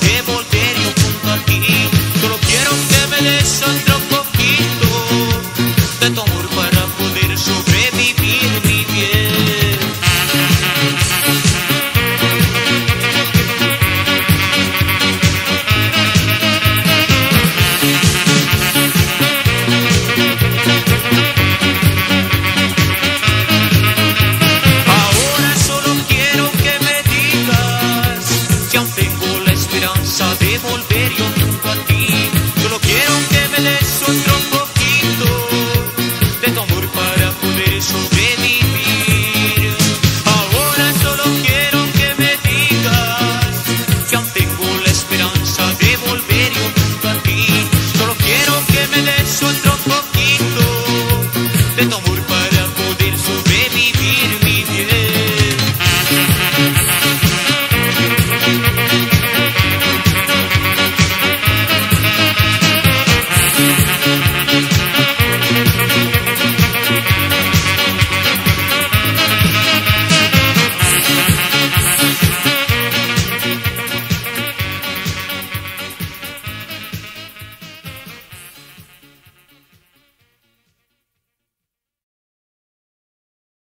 别不 a devolver yo junto a ti. Yo no quiero que me des otro poco.